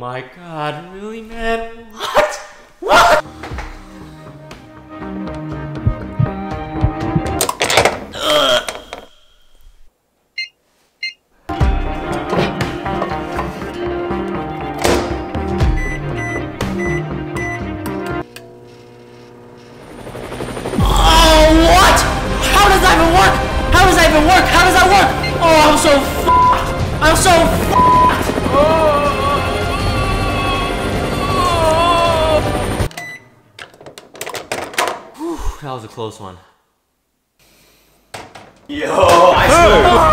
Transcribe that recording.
my god, really, man? What? What? Oh, what? How does that even work? How does that even work? How does that work? Oh, I'm so f***ed. I'm so f***ed. That was a close one. Yo, I swear.